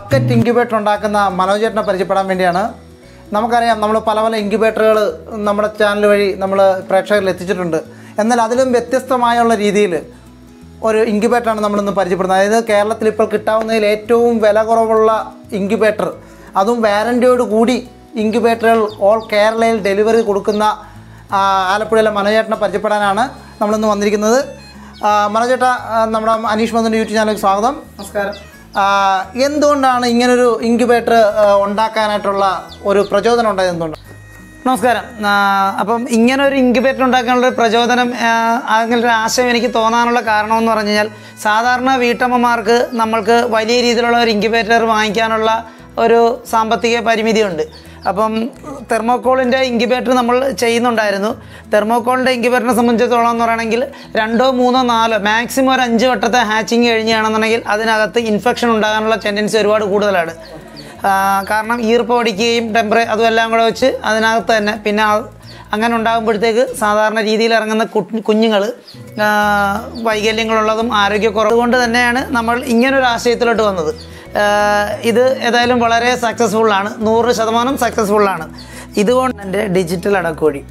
Bucket incubator ഉണ്ടാക്കുന്ന മനോജേട്ടനെ പരിചയപ്പെടാൻ വേണ്ടിയാണ്. നമുക്കറിയാം നമ്മൾ പല പല ഇൻക്യുബേറ്ററുകൾ നമ്മുടെ ചാനൽ വഴി നമ്മൾ പ്രേക്ഷകരിൽ എത്തിച്ചിട്ടുണ്ട്. എന്നാൽ അതിലും വ്യത്യസ്തമായുള്ള രീതിയിൽ ഒരു ഇൻക്യുബേറ്ററാണ് നമ്മളിന്ന് പരിചയപ്പെടുന്നത്. അതായത് കേരളത്തിൽ ഇപ്പോൾ കിട്ടാവുന്നതിൽ ഏറ്റവും വില കുറവുള്ള ഇൻക്യുബേറ്റർ അതും വാരന്റിയോട് കൂടി ഇൻക്യുബേറ്ററുകൾ ഓൾ കേരളയിൽ ഡെലിവറി കൊടുക്കുന്ന ആലപ്പുഴയിലെ മനോജേട്ടനെ പരിചയപ്പെടാനാണ് നമ്മളിന്ന് വന്നിരിക്കുന്നത്. മനോജേട്ട നമ്മുടെ അനീഷ് മന്ദിന്റെ യൂട്യൂബ് ചാനലിലേക്ക് സ്വാഗതം. നമസ്കാരം. എന്തുകൊണ്ടാണ് ഇങ്ങനൊരു ഇൻക്യുബേറ്റർ ഉണ്ടാക്കാനായിട്ടുള്ള ഒരു പ്രചോദനം ഉണ്ടായത് എന്തുകൊണ്ട് നമസ്കാരം. അപ്പം ഇങ്ങനെ ഒരു ഇൻക്യുബേറ്റർ ഉണ്ടാക്കാനുള്ള പ്രചോദനം അങ്ങനെ ഒരു ആശയം എനിക്ക് തോന്നാനുള്ള കാരണമെന്ന് പറഞ്ഞു കഴിഞ്ഞാൽ സാധാരണ വീട്ടമ്മമാർക്ക് നമ്മൾക്ക് വലിയ രീതിയിലുള്ള ഒരു ഇൻക്യുബേറ്റർ വാങ്ങിക്കാനുള്ള ഒരു സാമ്പത്തിക പരിമിതിയുണ്ട്. അപ്പം തെർമോക്കോളിന്റെ ഇൻക്യുബേറ്റർ നമ്മൾ ചെയ്യുന്നുണ്ടായിരുന്നു. തെർമോക്കോളിന്റെ ഇൻക്യുബേറ്ററിനെ സംബന്ധിച്ചിടത്തോളം എന്ന് പറയുകയാണെങ്കിൽ രണ്ടോ മൂന്നോ നാലോ മാക്സിമം ഒരു അഞ്ച് വട്ടത്തെ ഹാച്ചിങ് കഴിഞ്ഞാണെന്നുണ്ടെങ്കിൽ അതിനകത്ത് ഇൻഫെക്ഷൻ ഉണ്ടാകാനുള്ള ടെൻഡൻസി ഒരുപാട് കൂടുതലാണ്. കാരണം ഈർപ്പം അടിക്കുകയും ടെമ്പറേ അതും എല്ലാം കൂടെ വെച്ച് അതിനകത്ത് തന്നെ പിന്നെ അങ്ങനെ ഉണ്ടാകുമ്പോഴത്തേക്ക് സാധാരണ രീതിയിൽ ഇറങ്ങുന്ന കുഞ്ഞുങ്ങൾ വൈകല്യങ്ങളുള്ളതും ആരോഗ്യക്കുറവ്. കൊണ്ട് തന്നെയാണ് നമ്മൾ ഇങ്ങനൊരു ആശയത്തിലോട്ട് വന്നത്. ഇത് ഏതായാലും വളരെ സക്സസ്ഫുള്ളാണ് നൂറ് ശതമാനം സക്സസ്ഫുള്ളാണ് ഇതുകൊണ്ട് എന്റെ ഡിജിറ്റൽ അടക്കോഴി.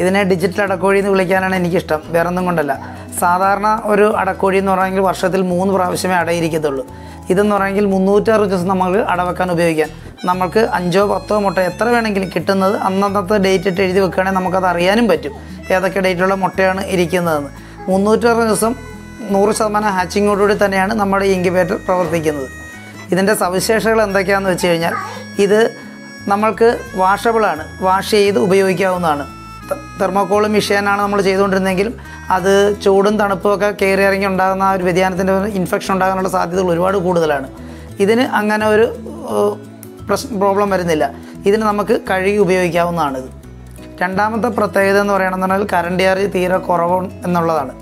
ഇതിനെ ഡിജിറ്റൽ അടക്കോഴി എന്ന് വിളിക്കാനാണ് എനിക്കിഷ്ടം. വേറെ ഒന്നും കൊണ്ടല്ല. സാധാരണ ഒരു അടക്കോഴി എന്ന് പറയുമെങ്കിൽ വർഷത്തിൽ മൂന്ന് പ്രാവശ്യമേ അടയിരിക്കത്തുള്ളൂ. ഇതെന്ന് പറയുമെങ്കിൽ മുന്നൂറ്റാറ് ദിവസം നമുക്ക് അടവെക്കാൻ ഉപയോഗിക്കാം. നമുക്ക് അഞ്ചോ പത്തോ മുട്ട എത്ര വേണമെങ്കിലും കിട്ടുന്നത് അന്നന്നത്തെ ഡേറ്റ് ഇട്ട് എഴുതി വെക്കുകയാണെങ്കിൽ നമുക്കത് അറിയാനും പറ്റും. ഏതൊക്കെ ഡേറ്റിലുള്ള മുട്ടയാണ് ഇരിക്കുന്നതെന്ന്. മുന്നൂറ്റാറ് ദിവസം നൂറ് ശതമാനം ഹാച്ചിങ്ങോടുകൂടി തന്നെയാണ് നമ്മുടെ ഇൻക്യുബേറ്റർ പ്രവർത്തിക്കുന്നത്. ഇതിന്റെ സവിശേഷതകൾ എന്തൊക്കെയാണെന്ന് വെച്ച് കഴിഞ്ഞാൽ ഇത് നമ്മൾക്ക് വാഷബിളാണ് വാഷ് ചെയ്ത് ഉപയോഗിക്കാവുന്നതാണ്. തെർമോക്കോൾ മിഷ്യനാണ് നമ്മൾ ചെയ്തുകൊണ്ടിരുന്നെങ്കിലും അത് ചൂടും തണുപ്പും ഒക്കെ കയറി ഇറങ്ങി ഉണ്ടാകുന്ന ഒരു വ്യതിയാനത്തിന്റെ ഇൻഫെക്ഷൻ ഉണ്ടാകാനുള്ള സാധ്യതകൾ ഒരുപാട് കൂടുതലാണ്. ഇതിന് അങ്ങനെ ഒരു പ്രശ്ന പ്രോബ്ലം വരുന്നില്ല. ഇതിന് നമുക്ക് കഴുകി ഉപയോഗിക്കാവുന്നതാണിത്. രണ്ടാമത്തെ പ്രത്യേകത എന്ന് പറയണമെന്നുണ്ടെങ്കിൽ കറണ്ട് ചാർജ് തീരെ കുറവ് എന്നുള്ളതാണ്.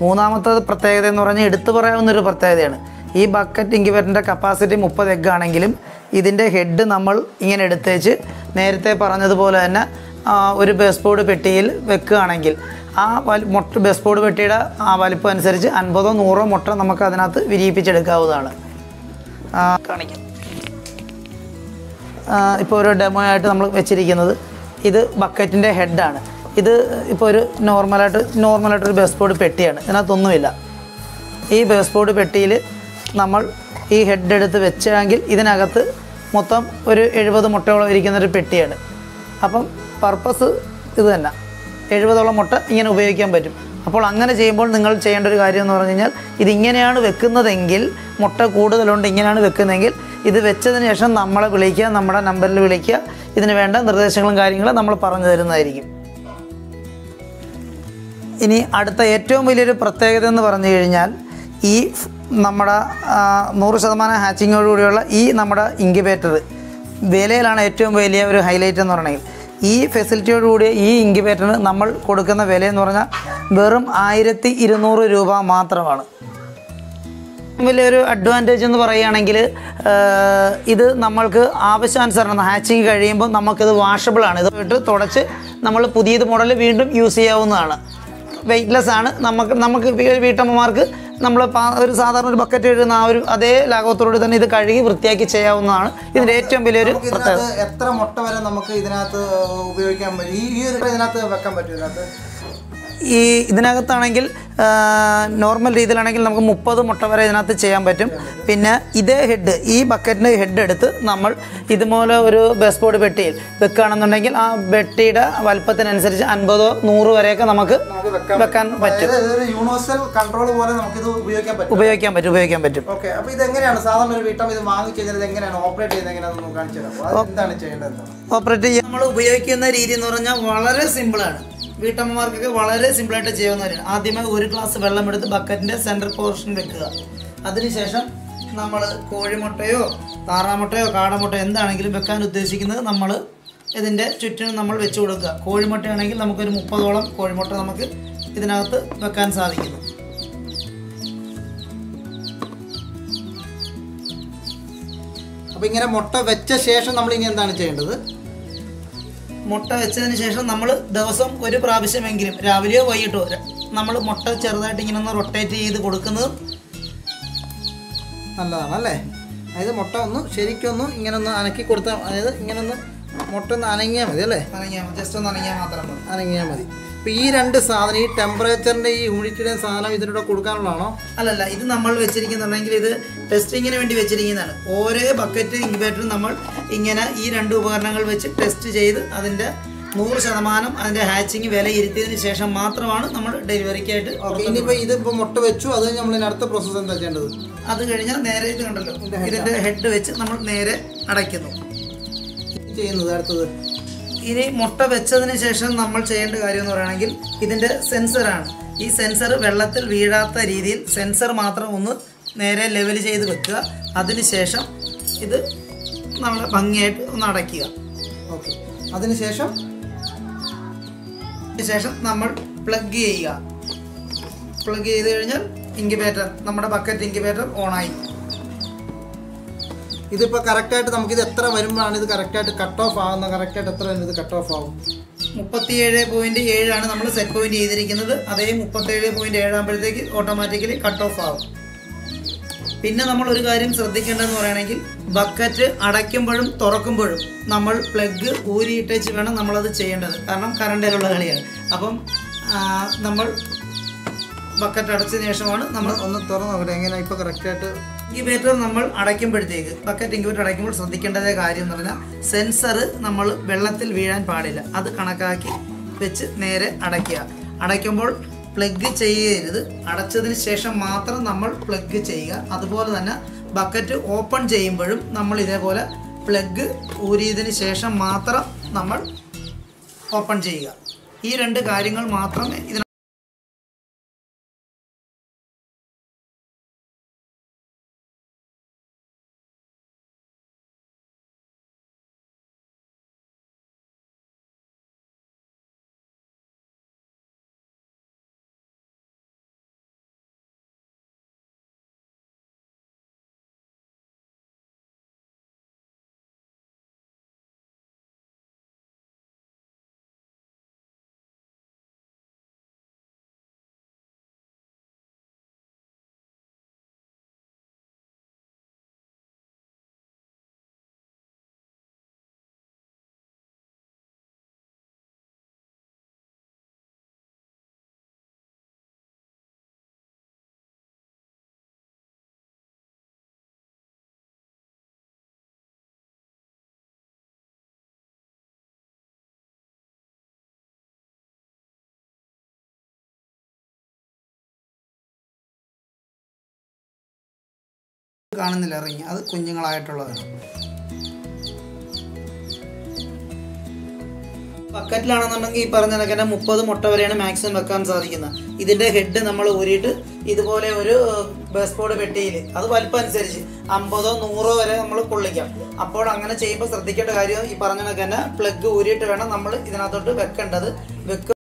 മൂന്നാമത്തെ പ്രത്യേകത എന്ന് പറഞ്ഞാൽ എടുത്തു പറയാവുന്നൊരു പ്രത്യേകതയാണ്. ഈ ബക്കറ്റ് ഇൻക്യുബേറ്ററിന്റെ കപ്പാസിറ്റി മുപ്പത് എഗ് ആണെങ്കിലും ഇതിന്റെ ഹെഡ് നമ്മൾ ഇങ്ങനെ എടുത്തേച്ച് നേരത്തെ പറഞ്ഞതുപോലെ തന്നെ ഒരു ബസ് ബോർഡ് പെട്ടിയിൽ വെക്കുകയാണെങ്കിൽ ആ വലി മുട്ട ബസ് ബോർഡ് പെട്ടിയുടെ ആ വലിപ്പം അനുസരിച്ച് അൻപതോ നൂറോ മുട്ട നമുക്ക് അതിനകത്ത് വിരിയിപ്പിച്ചെടുക്കാവുന്നതാണ്. കാണിക്കാം. ഇപ്പോൾ ഒരു ഡെമോ ആയിട്ട് നമ്മൾ വെച്ചിരിക്കുന്നത് ഇത് ബക്കറ്റിന്റെ ഹെഡാണ് ഇത് ഇപ്പോൾ ഒരു നോർമലായിട്ട് നോർമലായിട്ടൊരു ബസ് ബോർഡ് പെട്ടിയാണ്. ഇതിനകത്തൊന്നുമില്ല. ഈ ബസ് ബോർഡ് പെട്ടിയിൽ നമ്മൾ ഈ ഹെഡ് എടുത്ത് വെച്ചെങ്കിൽ ഇതിനകത്ത് മൊത്തം ഒരു എഴുപത് മുട്ടയോളം ഇരിക്കുന്നൊരു പെട്ടിയാണ്. അപ്പം പർപ്പസ് ഇത് തന്നെ. എഴുപതോളം മുട്ട ഇങ്ങനെ ഉപയോഗിക്കാൻ പറ്റും. അപ്പോൾ അങ്ങനെ ചെയ്യുമ്പോൾ നിങ്ങൾ ചെയ്യേണ്ട ഒരു കാര്യം എന്ന് പറഞ്ഞു കഴിഞ്ഞാൽ ഇതിങ്ങനെയാണ് വെക്കുന്നതെങ്കിൽ മുട്ട കൂടുതലുണ്ട് ഇങ്ങനെയാണ് വെക്കുന്നതെങ്കിൽ ഇത് വെച്ചതിന് ശേഷം നമ്മളെ വിളിക്കുക നമ്മുടെ നമ്പറിൽ വിളിക്കുക. ഇതിന് വേണ്ട നിർദ്ദേശങ്ങളും കാര്യങ്ങളും നമ്മൾ പറഞ്ഞു തരുന്നതായിരിക്കും. ഇനി അടുത്ത ഏറ്റവും വലിയൊരു പ്രത്യേകത എന്ന് പറഞ്ഞു കഴിഞ്ഞാൽ ഈ നമ്മുടെ നൂറ് ശതമാനം ഹാച്ചിങ്ങോടുകൂടിയുള്ള ഈ നമ്മുടെ ഇൻക്യുബേറ്റർ വിലയിലാണ് ഏറ്റവും വലിയ ഒരു ഹൈലൈറ്റ് എന്ന് പറയണമെങ്കിൽ ഈ ഫെസിലിറ്റിയോടുകൂടിയ ഈ ഇൻക്യുബേറ്ററിന് നമ്മൾ കൊടുക്കുന്ന വില എന്ന് പറഞ്ഞാൽ വെറും ആയിരത്തി ഇരുന്നൂറ് രൂപ മാത്രമാണ്. വലിയൊരു അഡ്വാന്റേജ് എന്ന് പറയുകയാണെങ്കിൽ ഇത് നമ്മൾക്ക് ആവശ്യാനുസരണം ഹാച്ചിങ് കഴിയുമ്പോൾ നമുക്കിത് വാഷബിളാണ് ഇത് ഇട്ട് തുടച്ച് നമ്മൾ പുതിയത് മോഡൽ വീണ്ടും യൂസ് ചെയ്യാവുന്നതാണ്. വെയ്റ്റ്ലെസ് ആണ്. നമുക്ക് നമുക്ക് വീട്ടമ്മമാർക്ക് നമ്മൾ ഒരു സാധാരണ ഒരു ബക്കറ്റ് എഴുതുന്ന ആ ഒരു അതേ ലാഘവത്തോടെ തന്നെ ഇത് കഴുകി വൃത്തിയാക്കി ചെയ്യാവുന്നതാണ്. ഇതിന്റെ ഏറ്റവും വലിയൊരു പ്രത്യേകത. എത്ര മുട്ട വരെ നമുക്ക് ഇതിനകത്ത് ഉപയോഗിക്കാൻ ഈ ഒരു ഇതിനകത്ത് വെക്കാൻ പറ്റും ഇതിനകത്ത്? ഈ ഇതിനകത്താണെങ്കിൽ നോർമൽ രീതിയിലാണെങ്കിൽ നമുക്ക് മുപ്പത് മുട്ട വരെ ഇതിനകത്ത് ചെയ്യാൻ പറ്റും. പിന്നെ ഇതേ ഹെഡ് ഈ ബക്കറ്റിന്റെ ഹെഡ് എടുത്ത് നമ്മൾ ഇതുപോലെ ഒരു ബസ് ബോർഡ് പെട്ടിയിൽ വെക്കുകയാണെന്നുണ്ടെങ്കിൽ ആ പെട്ടിയുടെ വലുപ്പത്തിനനുസരിച്ച് അൻപതോ നൂറ് വരെയൊക്കെ നമുക്ക് വെക്കാൻ പറ്റും. യൂണിവേഴ്സൽ കൺട്രോൾ പോലെ നമുക്കിത് ഉപയോഗിക്കാൻ പറ്റും. ഉപയോഗിക്കാൻ പറ്റും ഉപയോഗിക്കാൻ പറ്റും. ഓക്കെ അപ്പോൾ ഇത് എങ്ങനെയാണ് സാധാരണ ഒരു വീട്ടം ഇത് എങ്ങനെയാണ് ഓപ്പറേറ്റ് ചെയ്യുന്നത് എങ്ങനെയാണെന്ന് കാണിച്ചു തരാം. എന്താണ് ചെയ്യേണ്ടത് ഓപ്പറേറ്റ് ചെയ്യാൻ നമ്മൾ ഉപയോഗിക്കുന്ന രീതി എന്ന് പറഞ്ഞാൽ വളരെ സിമ്പിളാണ് വീട്ടമ്മമാർക്കൊക്കെ വളരെ സിമ്പിളായിട്ട് ചെയ്യാവുന്ന കാര്യമാണ് ആദ്യമേ ഒരു ഗ്ലാസ് വെള്ളം എടുത്ത് ബക്കറ്റിന്റെ സെന്റർ പോർഷൻ വെക്കുക. അതിനുശേഷം നമ്മൾ കോഴിമുട്ടയോ താറാമുട്ടയോ കാടമുട്ടയോ എന്താണെങ്കിലും വെക്കാൻ ഉദ്ദേശിക്കുന്നത് നമ്മൾ ഇതിന്റെ ചുറ്റിനും നമ്മൾ വെച്ച് കൊടുക്കുക. കോഴിമുട്ടയാണെങ്കിൽ നമുക്കൊരു മുപ്പതോളം കോഴിമുട്ട നമുക്ക് ഇതിനകത്ത് വെക്കാൻ സാധിക്കുന്നു. അപ്പോൾ ഇങ്ങനെ മുട്ട വെച്ച ശേഷം നമ്മൾ ഇനി എന്താണ് ചെയ്യേണ്ടത്? മുട്ട വെച്ചതിന് ശേഷം നമ്മൾ ദിവസം ഒരു പ്രാവശ്യമെങ്കിലും രാവിലെയോ വൈകിട്ടോ നമ്മൾ മുട്ട ചെറുതായിട്ട് ഇങ്ങനെ ഒന്ന് റൊട്ടേറ്റ് ചെയ്ത് കൊടുക്കുന്നത് നല്ലതാണ് അല്ലേ? അതായത് മുട്ട ഒന്ന് ശരിക്കൊന്ന് ഇങ്ങനെ ഒന്ന് അനക്കി കൊടുത്താൽ അതായത് ഇങ്ങനെ ഒന്ന് മുട്ട ഒന്ന് അനങ്ങിയാൽ മതി അല്ലേ? അനങ്ങിയാൽ മതി. ജസ്റ്റ് ഒന്ന് അനങ്ങിയാൽ മാത്രം മതി. അനങ്ങിയാൽ മതി. അപ്പോൾ ഈ രണ്ട് സാധനം ഈ ടെമ്പറേച്ചറിന്റെ ഈ ഹ്യൂമിഡിറ്റിയുടെ സാധനം ഇതിനോട് കൊടുക്കാനുള്ളതാണോ? അല്ലല്ല ഇത് നമ്മൾ വെച്ചിരിക്കുന്നുണ്ടെങ്കിൽ ഇത് ടെസ്റ്റിങ്ങിന് വേണ്ടി വെച്ചിരിക്കുന്നതാണ്. ഓരോ ബക്കറ്റ് ഇൻക്യുബേറ്ററും നമ്മൾ ഇങ്ങനെ ഈ രണ്ട് ഉപകരണങ്ങൾ വെച്ച് ടെസ്റ്റ് ചെയ്ത് അതിന്റെ നൂറ് ശതമാനം അതിന്റെ ഹാച്ചിങ് വിലയിരുത്തിയതിന് ശേഷം മാത്രമാണ് നമ്മൾ ഡെലിവറിക്കായിട്ട് ഇനിയിപ്പോ ഇനിയിപ്പോൾ ഇതിപ്പോൾ മുട്ട വെച്ചു അത് നമ്മൾ അടുത്ത പ്രോസസ് എന്താ ചെയ്യേണ്ടത്? അത് കഴിഞ്ഞാൽ നേരെ ഇത് കണ്ടല്ലോ ഇതിന്റെ ഹെഡ് വെച്ച് നമ്മൾ നേരെ അടയ്ക്കുന്നു. ചെയ്യുന്നത് അടുത്തത്. ഇനി മുട്ട വെച്ചതിന് ശേഷം നമ്മൾ ചെയ്യേണ്ട കാര്യം എന്ന് പറയുകയാണെങ്കിൽ ഇതിന്റെ സെൻസറാണ് ഈ സെൻസർ വെള്ളത്തിൽ വീഴാത്ത രീതിയിൽ സെൻസർ മാത്രം ഒന്ന് നേരെ ലെവൽ ചെയ്ത് വെക്കുക. അതിനുശേഷം ഇത് നല്ല ഭംഗിയായിട്ട് ഒന്ന് അടയ്ക്കുക. ഓക്കെ അതിനുശേഷം ശേഷം നമ്മൾ പ്ലഗ് ചെയ്യുക. പ്ലഗ് ചെയ്ത് കഴിഞ്ഞാൽ ഇൻക്യുബേറ്റർ നമ്മുടെ ബക്കറ്റ് ഇൻക്യുബേറ്റർ ഓണായി ഇതിപ്പോൾ കറക്റ്റായിട്ട് നമുക്കിത് എത്ര വരുമ്പോഴാണ് ഇത് കറക്റ്റായിട്ട് കട്ട് ഓഫ് ആകുന്നത് കറക്റ്റായിട്ട് എത്ര ഇത് കട്ട് ഓഫ് ആവും? മുപ്പത്തിയേഴ് പോയിന്റ് ഏഴാണ് നമ്മൾ സെറ്റ് പോയിന്റ് ചെയ്തിരിക്കുന്നത്. അതേ മുപ്പത്തേഴ് പോയിന്റ് ഏഴാകുമ്പോഴത്തേക്ക് ഓട്ടോമാറ്റിക്കലി കട്ട് ഓഫ് ആവും. പിന്നെ നമ്മൾ ഒരു കാര്യം ശ്രദ്ധിക്കേണ്ടതെന്ന് പറയുകയാണെങ്കിൽ ബക്കറ്റ് അടയ്ക്കുമ്പോഴും തുറക്കുമ്പോഴും നമ്മൾ പ്ലഗ് ഊരിയിട്ടേച്ച് വേണം നമ്മളത് ചെയ്യേണ്ടത്. കാരണം കറണ്ടിലുള്ള കളിയാണ്. അപ്പം നമ്മൾ ബക്കറ്റ് അടച്ചതിന് ശേഷമാണ് നമ്മൾ ഒന്ന് തുറന്ന് നോക്കട്ടെ. എങ്ങനെയാണ് ഇപ്പോൾ കറക്റ്റായിട്ട് ഇൻക്യുബേറ്റർ നമ്മൾ അടയ്ക്കുമ്പോഴത്തേക്ക് ബക്കറ്റ് ഇൻക്യുബേറ്റർ അടയ്ക്കുമ്പോൾ ശ്രദ്ധിക്കേണ്ടതേ കാര്യം എന്ന് പറഞ്ഞാൽ സെൻസർ നമ്മൾ വെള്ളത്തിൽ വീഴാൻ പാടില്ല. അത് കണക്കാക്കി വെച്ച് നേരെ അടയ്ക്കുക. അടയ്ക്കുമ്പോൾ പ്ലഗ് ചെയ്യരുത്. അടച്ചതിന് ശേഷം മാത്രം നമ്മൾ പ്ലഗ് ചെയ്യുക. അതുപോലെ തന്നെ ബക്കറ്റ് ഓപ്പൺ ചെയ്യുമ്പോഴും നമ്മൾ ഇതേപോലെ പ്ലഗ് ഊരിയതിന് ശേഷം മാത്രം നമ്മൾ ഓപ്പൺ ചെയ്യുക. ഈ രണ്ട് കാര്യങ്ങൾ മാത്രമേ ഇതിന് കാണുന്നില്ല റിങ് അത് കുഞ്ഞുങ്ങളായിട്ടുള്ളതാണ് ബക്കറ്റിലാണെന്നുണ്ടെങ്കിൽ ഈ പറഞ്ഞ കണക്ക് തന്നെ മുപ്പത് മുട്ട വരെയാണ് മാക്സിമം വെക്കാൻ സാധിക്കുന്നത്. ഇതിന്റെ ഹെഡ് നമ്മൾ ഊരിയിട്ട് ഇതുപോലെ ഒരു ബസ് ബോർഡ് പെട്ടിയിൽ അത് വലിപ്പം അനുസരിച്ച് അമ്പതോ നൂറോ വരെ നമ്മൾ കൊള്ളിക്കാം. അപ്പോൾ അങ്ങനെ ചെയ്യുമ്പോൾ ശ്രദ്ധിക്കേണ്ട കാര്യം ഈ പറഞ്ഞ കണക്ക് പ്ലഗ് ഊരിയിട്ട് വേണം നമ്മൾ ഇതിനകത്തോട്ട് വെക്കേണ്ടത്. വെക്ക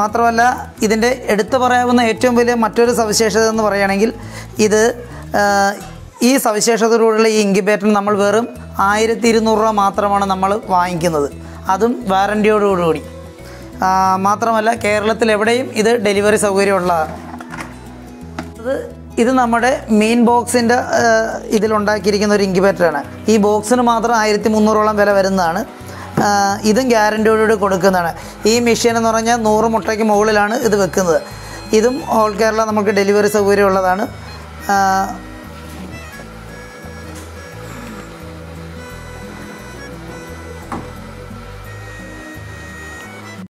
മാത്രമല്ല ഇതിന്റെ എടുത്തു പറയാവുന്ന ഏറ്റവും വലിയ മറ്റൊരു സവിശേഷത എന്ന് പറയുകയാണെങ്കിൽ ഇത് ഈ സവിശേഷതയോടുള്ള ഈ ഇൻക്യുബേറ്റർ നമ്മൾ വെറും ആയിരത്തി ഇരുന്നൂറ് രൂപ മാത്രമാണ് നമ്മൾ വാങ്ങിക്കുന്നത്. അതും വാറന്റിയോടുകൂടി മാത്രമല്ല കേരളത്തിൽ എവിടെയും ഇത് ഡെലിവറി സൗകര്യമുള്ളതാണ്. അത് ഇത് നമ്മുടെ മെയിൻ ബോക്സിന്റെ ഇതിലുണ്ടാക്കിയിരിക്കുന്ന ഒരു ഇൻക്യുബേറ്ററാണ്. ഈ ബോക്സിന് മാത്രം ആയിരത്തി മുന്നൂറോളം വില വരുന്നതാണ്. ഇതും ഗ്യാരന്റിയോടുകൂടി കൊടുക്കുന്നതാണ്. ഈ മെഷീൻ എന്ന് പറഞ്ഞാൽ നൂറ് മുട്ടയ്ക്ക് മുകളിലാണ് ഇത് വെക്കുന്നത്. ഇതും ഓൾ കേരള നമുക്ക് ഡെലിവറി സൗകര്യമുള്ളതാണ്